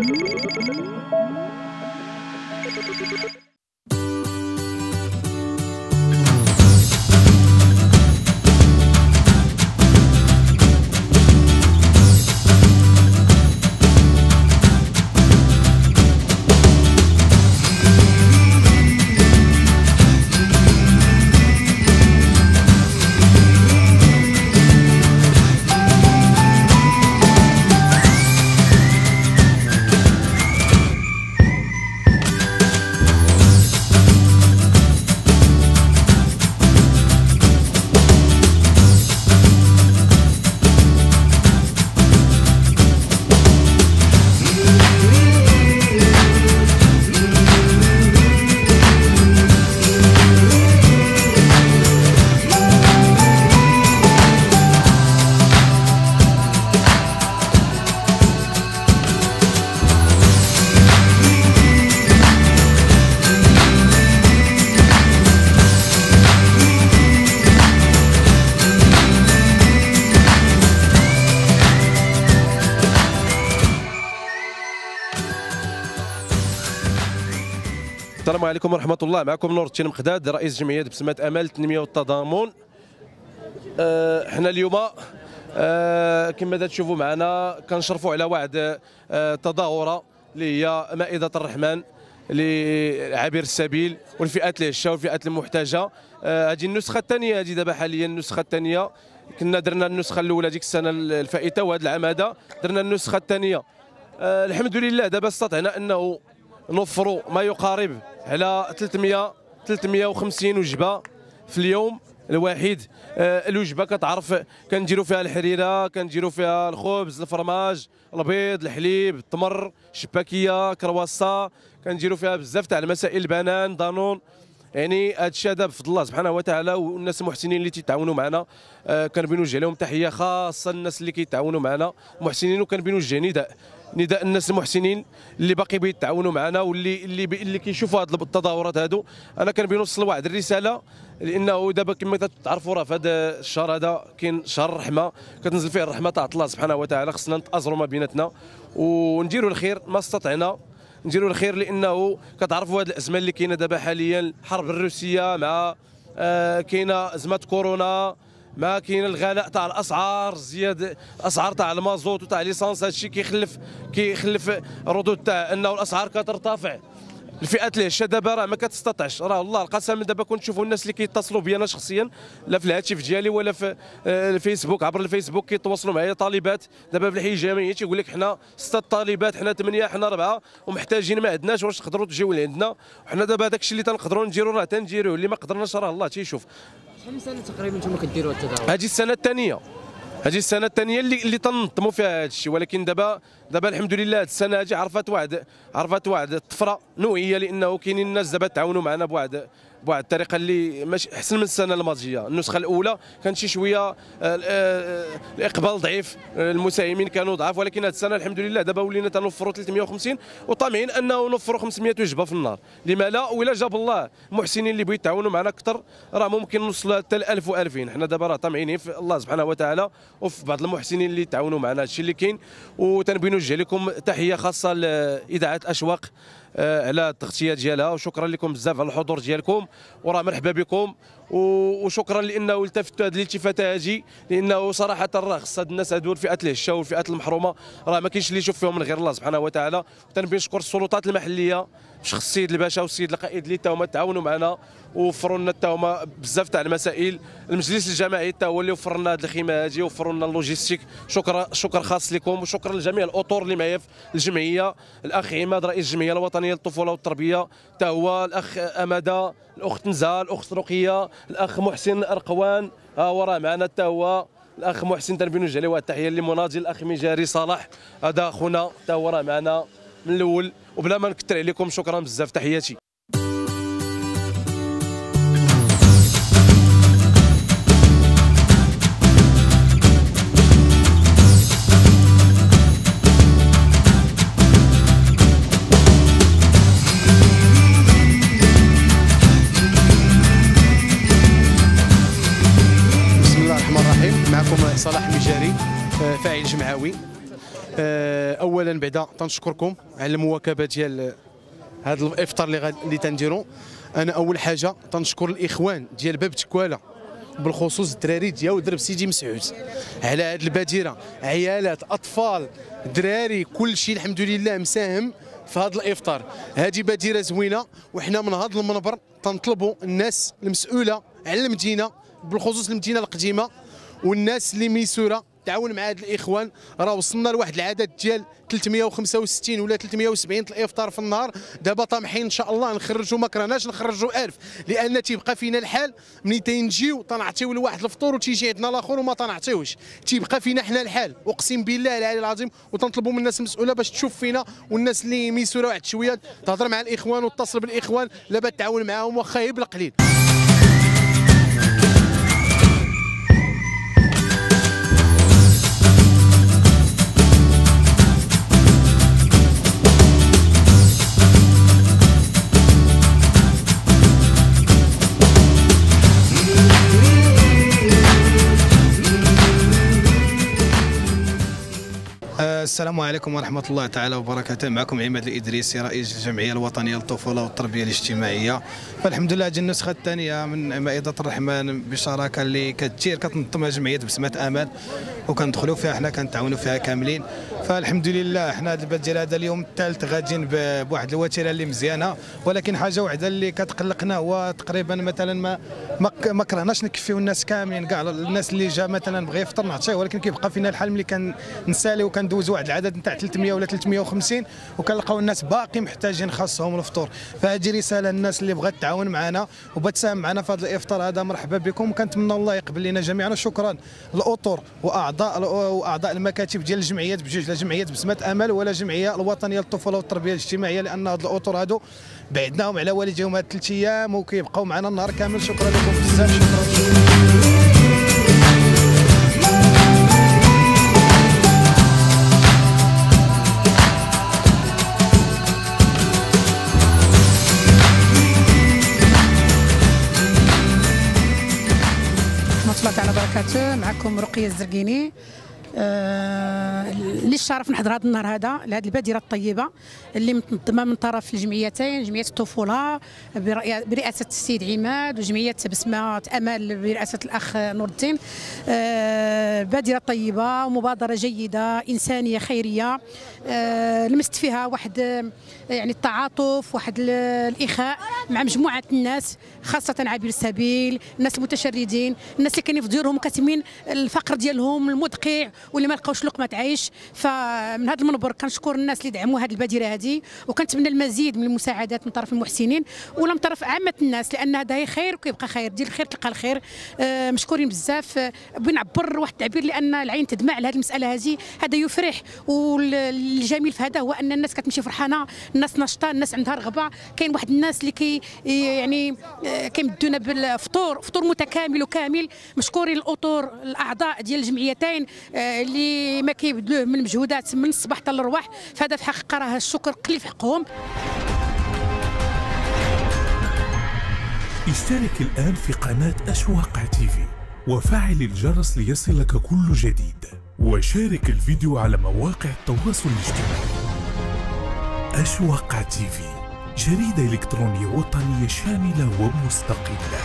السلام عليكم ورحمة الله. معكم نور الدين مقداد رئيس جمعية بسمة أمل التنمية والتضامن. آه، حنا اليوم آه، كما تشوفوا معنا كنشرفوا على واحد آه، تظاهرة اللي هي مائدة الرحمن لعابر السبيل والفئات الهشه والفئات المحتاجة. هذه النسخة الثانية هذه دابا حاليا النسخة الثانية. كنا درنا النسخة الأولى ديك السنة الفائتة وهذا العام هذا درنا النسخة الثانية. الحمد لله دابا استطعنا أنه نوفروا ما يقارب على 300 350 وجبة في اليوم الواحد آه الوجبة كتعرف كنديروا فيها الحريرة كنديروا فيها الخبز الفرماج البيض الحليب التمر الشباكية كرواسا كنديروا فيها بزاف تاع المسائل البنان دانون يعني هذا الشيء هذا بفضل الله سبحانه وتعالى والناس المحسنين اللي تيتعاونوا معنا آه كنبغي لهم تحية خاصة الناس اللي كيتعاونوا معنا محسنين وكنبغي نوجه نداء نداء الناس المحسنين اللي باقي بيتعاونوا معنا واللي اللي اللي كيشوفوا هذه التظاهرات هادو. أنا كنبغي نوصل واحد الرسالة لأنه دابا كما تعرفوا راه في هذا الشهر هذا كاين شهر الرحمة. كتنزل فيه الرحمة تاع الله سبحانه وتعالى. خصنا نتأزروا ما بيناتنا ونديروا الخير. ما استطعنا نديروا الخير لأنه كتعرفوا هذه الأزمة اللي كاينة دابا حاليا. الحرب الروسية مع آه كاينة أزمة كورونا. ما كاين الغلاء تاع الأسعار زياده الاسعار تاع المازوت وتاع ليسانس هادشي كيخلف كيخلف ردود تاع أنه الأسعار كترتفع. الفئات اللي دابا راه ما كتستطعش راه والله القسم دابا كنت نشوفوا الناس اللي كيتصلوا بي أنا شخصيا لا في الهاتف ديالي ولا في آه، الفيسبوك. عبر الفيسبوك كيتواصلوا معايا طالبات. دابا في الحي الجامعي تيقول لك حنا ستة طالبات حنا ثمانيه حنا اربعه ومحتاجين ما عندناش. واش تقدروا تجيو لعندنا؟ وحنا دابا داك الشيء اللي تنقدروا نديروا راه تنديروه اللي ما قدرناش راه الله تيشوف. من سنه تقريبا نتوما كديروا التداول. هذه السنة الثانية. هذه السنة الثانية اللي اللي تنظموا فيها هذا الشيء. ولكن دابا دابا الحمد لله هذه السنة هذه عرفت واحد عرفت واحد الطفرة نوعية لأنه كاينين الناس دابا تعاونوا معنا بواحد بواحد الطريقة اللي ماشي أحسن من السنة الماضية. النسخة الأولى كان شي شوية آه، آه، الإقبال ضعيف المساهمين كانوا ضعاف ولكن هذه السنة الحمد لله دابا ولينا تنوفروا 350 وطامعين أنه نوفروا 500 وجبة في النهار لما لا ولا جاب الله المحسنين اللي بغيو يتعاونوا معنا أكثر راه ممكن نوصل حتى ل 1000 و2000 حنا دابا راه طامعين في الله سبحانه وتعالى وفي بعض المحسنين اللي تعاونوا معنا. هادشي اللي كاين وتنبغي نوجه لكم تحية خاصة لإذاعة أشواق على التغطية ديالها. وشكرا لكم بزاف على الحضور ديالكم. وراه مرحبا بكم. وشكرا لأنه التفتوا هذه الالتفاته هذه لأنه صراحة راه خص هاد الناس هادو الفئات الهشه والفئات المحرومة راه ما كاينش اللي يشوف فيهم من غير الله سبحانه وتعالى. وتنبغي نشكر السلطات المحلية شخص السيد الباشا والسيد القائد اللي هما تعاونوا معنا. ووفروا لنا حتى هما بزاف تاع المسائل. المجلس الجماعي حتى هو اللي وفر لنا هذه الخيمة هذه وفروا لنا اللوجيستيك. شكرا شكر خاص لكم وشكرا لجميع الأطر اللي معايا في الجمعية. الاخ عماد رئيس الجمعية الوطنيه للطفولة والتربية. حتى هو الأخ أمادة الأخت نزال الأخت رقية الأخ محسن أرقوان. ها هو راه معنا. حتى هو الأخ محسن تنبي نوجه له التحية للمناضل الأخ مجاري صالح. هذا اخونا حتى هو راه معنا من الأول. وبلا ما نكثر عليكم شكرا بزاف. تحياتي. جمعوي آه، اولا بعدا تنشكركم على المواكبة ديال هذا الإفطار اللي اللي تنديرو. أنا أول حاجة تنشكر الإخوان ديال باب تكوالا بالخصوص الدراري ديال درب سيدي مسعود على هذه البادرة. عيالات أطفال دراري كل شيء الحمد لله مساهم في هذا الإفطار. هذه بادرة زوينة وحنا من هذا المنبر تنطلبوا الناس المسؤولة على المدينة بالخصوص المدينة القديمة والناس اللي ميسورة تعاون مع هاد الإخوان. راه وصلنا لواحد العدد ديال 365 ولا 370 الافطار في النهار. دابا طامحين إن شاء الله نخرجوا ما كرهناش نخرجوا 1000 لأن تيبقى فينا الحال ملي تنجيو تنعطيو لواحد الفطور وتيجي عندنا الآخر وما تنعطيوش تيبقى فينا حنا الحال. أقسم بالله العلي العظيم وتنطلبوا من الناس المسؤولة باش تشوف فينا والناس اللي ميسوره واحد شوية تهضر مع الإخوان وتصل بالإخوان. لا تعاون معاهم واخا هي بالقليل السلام عليكم ورحمة الله تعالى وبركاته. معكم عماد الإدريسي رئيس الجمعية الوطنية للطفولة والتربية الاجتماعية. فالحمد لله هذه النسخة الثانية من مائدة الرحمن بشراكة اللي كتجير كتنظمها جمعية بسمة أمل وكندخلوا فيها حنا كنتعاونوا فيها كاملين. فالحمد لله حنا هذا البديل هذا اليوم الثالث غاديين بواحد الوتيره اللي مزيانه ولكن حاجة واحدة اللي كتقلقنا هو تقريبا مثلا ما ما, كرهناش نكفيو الناس كاملين كاع الناس اللي جا مثلا بغى يفطر نعطيه ولكن كيبقى فينا الحال ملي كنسالي وكندوزوا واحد العدد نتاع 300 ولا 350 وكنلقاو الناس باقي محتاجين خاصهم الفطور فهذه رسالة للناس اللي بغات تعاون معنا وبغات تساهم معنا في هذا الإفطار هذا مرحبا بكم. وكنتمنى الله يقبل لنا جميعا وشكرا الاطر وأعضاء وأعضاء المكاتب ديال الجمعيات بجوج لا جمعية بسمة أمل ولا جمعية الوطنية للطفولة والتربية الاجتماعية لأن هاد الأطر هادو بعدناهم على والديهم هاد ثلاث أيام وكيبقاو معنا النهار كامل. شكرا لكم بزاف شكرا. الله تعالى وبركاته. معكم رقية الزرقيني. اللي الشرف نحضر هذا النهار هذا لهذه البادرة الطيبة اللي متنظمه من طرف الجمعيتين جمعية الطفولة برئاسة السيد عماد وجمعية بسمة امل برئاسة الأخ نور الدين. آه، بادرة طيبة ومبادرة جيدة إنسانية خيرية. آه، لمست فيها واحد آه، يعني التعاطف واحد ال- الإخاء مع مجموعة الناس خاصة عابر السبيل الناس المتشردين الناس اللي كانوا في ديورهم كاتمين الفقر ديالهم المدقع. واللي ما لقاوش لقمة عيش. فمن هذا المنبر كنشكر الناس اللي دعموا هذه البادرة هذه وكنتمنى المزيد من المساعدات من طرف المحسنين ولا من طرف عامة الناس لأن هذا خير وكيبقى خير. دير الخير تلقى الخير. آه، مشكورين بزاف. آه، بنعبر واحد التعبير لأن العين تدمع على هذه المسألة هذه هذا يفرح. والجميل في هذا هو أن الناس كتمشي فرحانة. الناس نشطه الناس عندها رغبة. كاين واحد الناس اللي كي يعني آه، كيمدونا بالفطور. فطور متكامل وكامل. مشكورين الاطر الأعضاء ديال الجمعيتين. آه، اللي ما كيبذلوه من مجهودات من الصباح حتى للرواح فهذا في حقيقة راه الشكر قليل في حقهم. اشترك الآن في قناة أشواق تيفي وفعل الجرس ليصلك كل جديد وشارك الفيديو على مواقع التواصل الاجتماعي. أشواق تيفي جريدة إلكترونية وطنية شاملة ومستقلة.